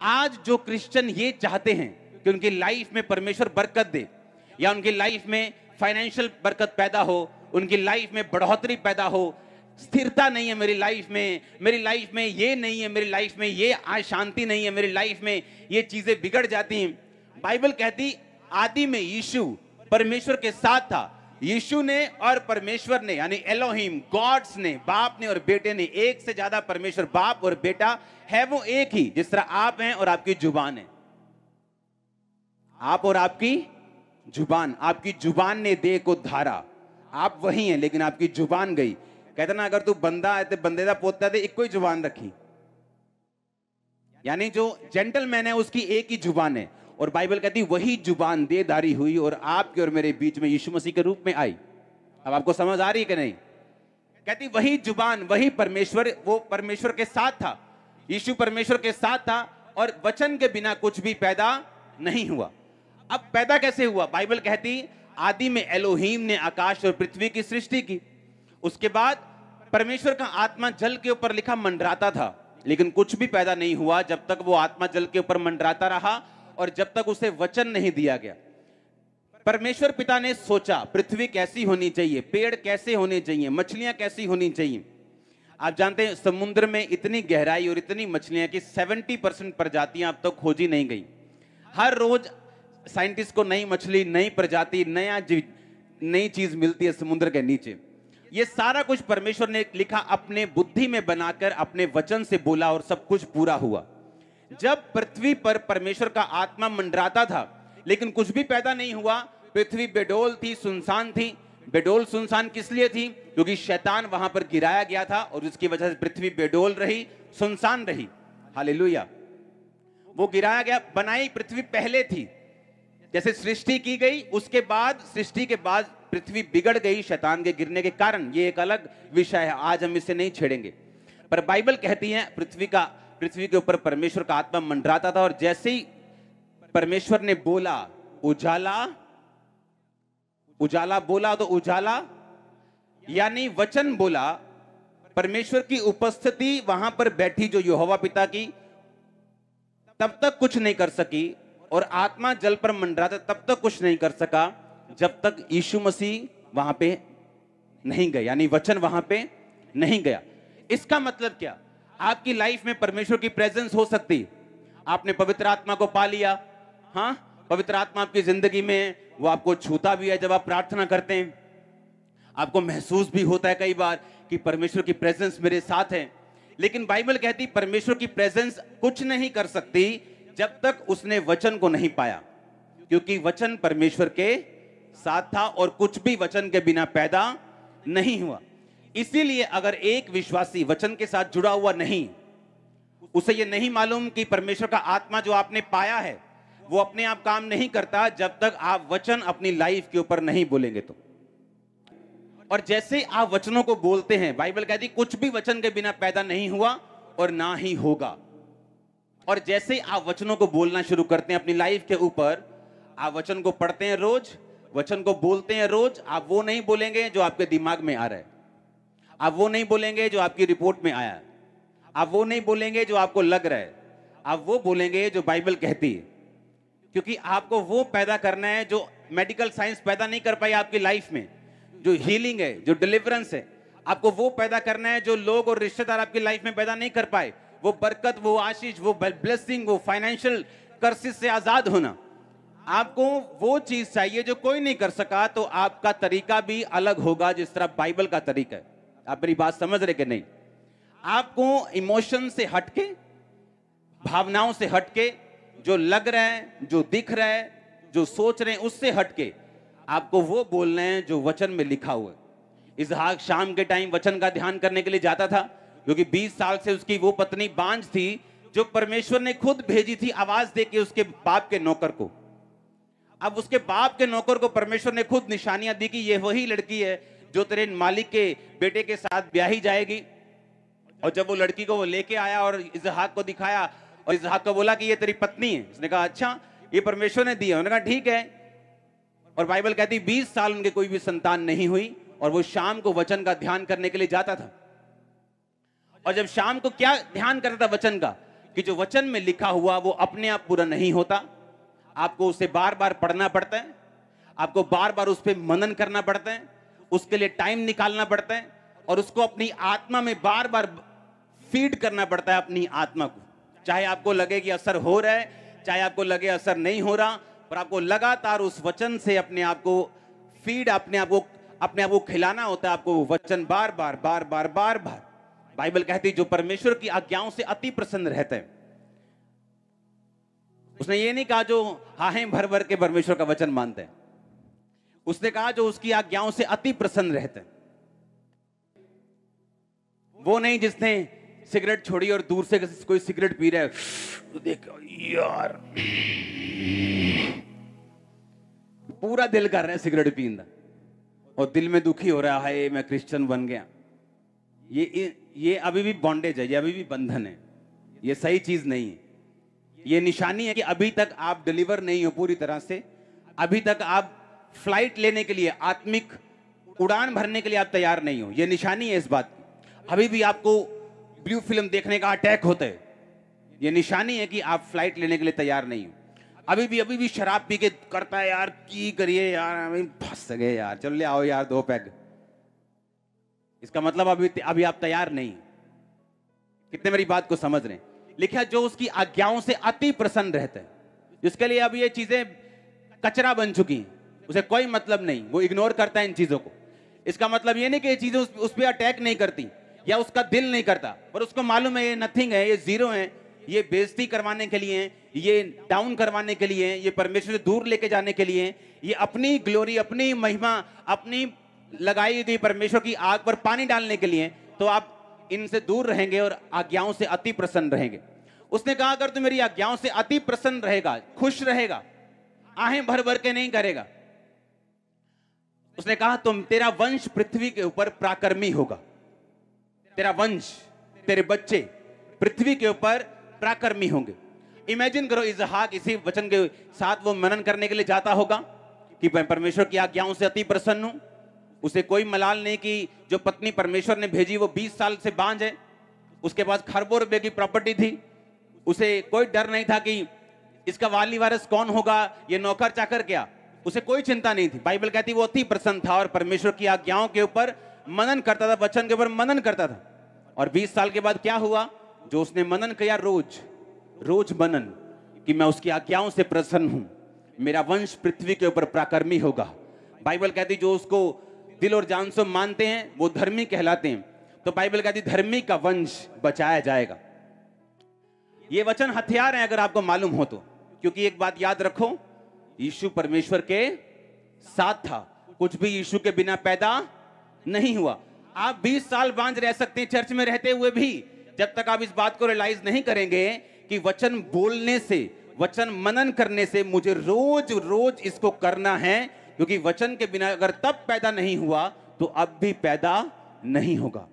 आज जो क्रिश्चियन ये चाहते हैं कि उनकी लाइफ में परमेश्वर बरकत दे, या उनकी लाइफ में फाइनेंशियल बरकत पैदा हो, उनकी लाइफ में बढ़ोतरी पैदा हो, स्थिरता नहीं है मेरी लाइफ में, मेरी लाइफ में ये नहीं है, मेरी लाइफ में ये आज शांति नहीं है, मेरी लाइफ में ये चीज़ें बिगड़ जाती हैं। बाइबल कहती, आदि में यीशु परमेश्वर के साथ था यीशु ने और परमेश्वर ने, यानी एलोहिम गॉड्स ने, बाप ने और बेटे ने, एक से ज़्यादा परमेश्वर बाप और बेटा है वो एक ही, जिस तरह आप हैं और आपकी ज़ुबान है। आप और आपकी ज़ुबान आपकी ज़ुबान ने दे को धारा। आप वही हैं, लेकिन आपकी ज़ुबान गई। कहते ना, अगर तू बंदा है तो बंदे का पोता तो एक ही ज़ुबान रखी। यानी जो जेंटलमैन है, उसकी एक ही ज़ुबान है। और बाइबल कहती, वही ज़ुबान देदारी हुई और आपके और मेरे बीच में यीशु मसीह के रूप में आई। अब आपको समझ आ रही है कि नहीं? कहती, वही ज़ुबान, वही परमेश्वर, वो परमेश्वर के साथ था। यीशु परमेश्वर के साथ था और वचन के बिना कुछ भी पैदा नहीं हुआ। अब पैदा कैसे हुआ? बाइबल कहती, आदि में एलोहीम ने आकाश और पृथ्वी की सृष्टि की। उसके बाद परमेश्वर का आत्मा जल के ऊपर लिखा, मंडराता था। लेकिन कुछ भी पैदा नहीं हुआ जब तक वो आत्मा जल के ऊपर मंडराता रहा और जब तक उसे वचन नहीं दिया गया। परमेश्वर पिता ने सोचा, पृथ्वी कैसी होनी चाहिए, पेड़ कैसे होने चाहिए, मछलियाँ कैसी होनी चाहिए। आप जानते हैं, समुद्र में इतनी गहराई और इतनी मछलियाँ कि 70 परसेंट प्रजातियाँ अब तक तो खोजी नहीं गई। हर रोज साइंटिस्ट को नई मछली, नई प्रजाति, नया नई चीज़ मिलती है समुद्र के नीचे। ये सारा कुछ परमेश्वर ने लिखा अपने बुद्धि में बनाकर, अपने वचन से बोला और सब कुछ पूरा हुआ। जब पृथ्वी पर परमेश्वर का आत्मा मंडराता था, लेकिन कुछ भी पैदा नहीं हुआ, पृथ्वी बेडोल थी, सुनसान थी। बेडोल सुनसान किस लिए थी? क्योंकि शैतान वहाँ पर गिराया गया था और उसकी वजह से पृथ्वी बेडोल रही, सुनसान रही। हालेलुया। वो गिराया गया, बनाई पृथ्वी पहले थी। जैसे सृष्टि की गई, उसके बाद, सृष्टि के बाद पृथ्वी बिगड़ गई शैतान के गिरने के कारण। ये एक अलग विषय है, आज हम इसे नहीं छेड़ेंगे। पर बाइबल कहती है, पृथ्वी का पृथ्वी के ऊपर परमेश्वर का आत्मा मंडराता था और जैसे ही परमेश्वर ने बोला, उजाला उजाला बोला तो उजाला, यानी वचन बोला, परमेश्वर की उपस्थिति वहाँ पर बैठी जो यहोवा पिता की, तब तक कुछ नहीं कर सकी और आत्मा जल पर मंडराता तब तक कुछ नहीं कर सका, जब तक यीशु मसीह वहाँ पे नहीं गए यानी वचन वहाँ पे नहीं गया। इसका मतलब क्या? आपकी लाइफ में परमेश्वर की प्रेजेंस हो सकती। आपने पवित्र आत्मा को पा लिया। हाँ? पवित्र आत्मा आपकी ज़िंदगी में वो आपको छूता भी है जब आप प्रार्थना करते हैं। आपको महसूस भी होता है कई बार कि परमेश्वर की प्रेजेंस मेरे साथ है। लेकिन बाइबल कहती, परमेश्वर की प्रेजेंस कुछ नहीं कर सकती जब तक उसने वचन को नहीं पाया। क्योंकि वचन परमेश्वर के साथ था और कुछ भी वचन के बिना पैदा नहीं हुआ। इसीलिए अगर एक विश्वासी वचन के साथ जुड़ा हुआ नहीं, उसे यह नहीं मालूम कि परमेश्वर का आत्मा जो आपने पाया है, वो अपने आप काम नहीं करता जब तक आप वचन अपनी लाइफ के ऊपर नहीं बोलेंगे तो। और जैसे आप वचनों को बोलते हैं, बाइबल कहती कुछ भी वचन के बिना पैदा नहीं हुआ और ना ही होगा। और जैसे आप वचनों को बोलना शुरू करते हैं अपनी लाइफ के ऊपर, आप वचन को पढ़ते हैं रोज, वचन को बोलते हैं रोज, आप वो नहीं बोलेंगे जो आपके दिमाग में आ रहा है। आप वो नहीं बोलेंगे जो आपकी रिपोर्ट में आया। आप वो नहीं बोलेंगे जो आपको लग रहा है। आप वो बोलेंगे जो बाइबल कहती है। क्योंकि आपको वो पैदा करना है जो मेडिकल साइंस पैदा नहीं कर पाई आपकी लाइफ में। जो हीलिंग है, जो डिलीवरेंस है। आपको वो पैदा करना है जो लोग और रिश्तेदार आपकी लाइफ में पैदा नहीं कर पाए। वो बरकत, वो आशीष, वो ब्लेसिंग वो फाइनेंशियल कर्सिस से आज़ाद होना। आपको वो चीज़ चाहिए जो कोई नहीं कर सका तो आपका तरीका भी अलग होगा जिस तरह बाइबल का तरीका है। आप मेरी बात समझ रहे कि नहीं? आपको इमोशन से हटके, भावनाओं से हटके, जो लग रहा है, जो दिख रहा है, जो सोच रहे हैं, उससे हटके आपको वो बोलना है जो वचन में लिखा हुआ है। इसहाक शाम के टाइम वचन का ध्यान करने के लिए जाता था, क्योंकि 20 साल से उसकी वो पत्नी बांझ थी, जो परमेश्वर ने खुद भेजी थी आवाज़ दे के उसके बाप के नौकर को। अब उसके बाप के नौकर को परमेश्वर ने खुद निशानियाँ दी कि ये वही लड़की है जो तेरे मालिक के बेटे के साथ ब्याही जाएगी। और जब वो लड़की को वो लेके आया और इजहाक को दिखाया, और इजहाक को बोला कि ये तेरी पत्नी है। उसने कहा अच्छा ये परमेश्वर ने दिया उन्होंने कहा, ठीक है। और बाइबल कहती बीस साल उनके कोई भी संतान नहीं हुई, और वो शाम को वचन का ध्यान करने के लिए जाता था। और जब शाम को क्या ध्यान करता था वचन का? कि जो वचन में लिखा हुआ, वो अपने आप पूरा नहीं होता। आपको उसे बार बार पढ़ना पड़ता है। आपको बार बार उस पर मनन करना पड़ता है। उसके लिए टाइम निकालना पड़ता है और उसको अपनी आत्मा में बार बार फ़ीड करना पड़ता है अपनी आत्मा को। चाहे आपको लगे कि असर हो रहा है, चाहे आपको लगे असर नहीं हो रहा, पर आपको लगातार उस वचन से अपने आप को फ़ीड अपने आप को, अपने आप को खिलाना होता है आपको वचन बार बार बार बार बार बार बाइबल कहती जो परमेश्वर की आज्ञाओं से अति प्रसन्न रहता है। उसने ये नहीं कहा, जो हाहें भर भर के परमेश्वर का वचन मानते हैं। उसने कहा जो उसकी आज्ञाओं से अति प्रसन्न रहते वो नहीं जिसने सिगरेट छोड़ी और दूर से कोई सिगरेट पी रहा है। तो देख, यार। पूरा दिल कर रहा है सिगरेट पींदा और दिल में दुखी हो रहा है मैं क्रिश्चियन बन गया। ये ये अभी भी बॉन्डेज है, ये अभी भी बंधन है। ये सही चीज़ नहीं है। ये निशानी है कि अभी तक आप डिलीवर नहीं हो पूरी तरह से। अभी तक आप फ़्लाइट लेने के लिए आत्मिक उड़ान भरने के लिए आप तैयार नहीं हो। ये निशानी है इस बात की। अभी भी आपको ब्लू फ़िल्म देखने का अटैक होता है। ये निशानी है कि आप फ़्लाइट लेने के लिए तैयार नहीं हो। अभी भी अभी भी शराब पी के करता है यार, की करिए यार फंस गए यार। चलो ले आओ यार, दो पैग इसका मतलब अभी अभी आप तैयार नहीं कितने मेरी बात को समझ रहे लिखा जो उसकी आज्ञाओं से अति प्रसन्न रहता है। जिसके लिए अब ये चीज़ें कचरा बन चुकी हैं। उसे कोई मतलब नहीं। वो इग्नोर करता है इन चीज़ों को। इसका मतलब ये नहीं कि ये चीज़ें उस, पर अटैक नहीं करती या उसका दिल नहीं करता। पर उसको मालूम है ये नथिंग है ये ज़ीरो है। ये बेजती करवाने के लिए ये डाउन करवाने के लिए ये परमेश्वर से दूर लेके जाने के लिए ये अपनी ग्लोरी अपनी महिमा अपनी लगाई गई परमेश्वर की आग पर पानी डालने के लिए तो आप इनसे दूर रहेंगे और आज्ञाओं से अति प्रसन्न रहेंगे। उसने कहा अगर तू मेरी आज्ञाओं से अति प्रसन्न रहेगा खुश रहेगा आहें भर भर के नहीं करेगा उसने कहा, तुम, तेरा वंश पृथ्वी के ऊपर प्राकर्मी होगा। तेरा वंश, तेरे बच्चे पृथ्वी के ऊपर प्राकर्मी होंगे। इमेजिन करो, इजहाक इसी वचन के साथ वो मनन करने के लिए जाता होगा कि मैं परमेश्वर की आज्ञाओं से अति प्रसन्न हूँ। उसे कोई मलाल नहीं कि जो पत्नी परमेश्वर ने भेजी, वो 20 साल से बांझ है। उसके पास खरबों रुपए की प्रॉपर्टी थी। उसे कोई डर नहीं था कि इसका वाली वारस कौन होगा, ये नौकर चाकर क्या? उसे कोई चिंता नहीं थी। बाइबल कहती, वो अति प्रसन्न था और परमेश्वर की आज्ञाओं के ऊपर मनन करता था, वचन के ऊपर मनन करता था। और 20 साल के बाद क्या हुआ? जो उसने मनन किया रोज रोज मनन कि मैं उसकी आज्ञाओं से प्रसन्न हूँ। मेरा वंश पृथ्वी के ऊपर प्राकर्मी होगा। बाइबल कहती, जो उसको दिल और जान से मानते हैं, वो धर्मी कहलाते हैं। तो बाइबल कहती, धर्मी का वंश बचाया जाएगा। ये वचन हथियार है अगर आपको मालूम हो तो क्योंकि एक बात याद रखो यीशु परमेश्वर के साथ था। कुछ भी यीशु के बिना पैदा नहीं हुआ। आप 20 साल बांझ रह सकते हैं चर्च में रहते हुए भी। जब तक आप इस बात को रियलाइज़ नहीं करेंगे कि वचन बोलने से, वचन मनन करने से मुझे रोज रोज इसको करना है, क्योंकि वचन के बिना अगर तब पैदा नहीं हुआ तो अब भी पैदा नहीं होगा।